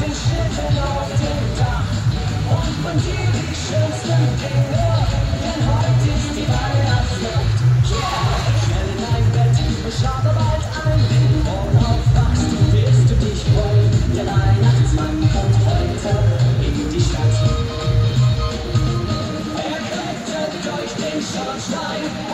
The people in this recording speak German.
den Schlitten auf dem Dach und von dir die schönsten Dinge, denn heute ist die Weihnachtsnacht. Yeah! Schnell in dein Bett, beschade bald ein Leben und aufwachst, wirst du dich freuen, der Weihnachtsmann kommt heute in die Stadt. Er klettert durch den Schornstein,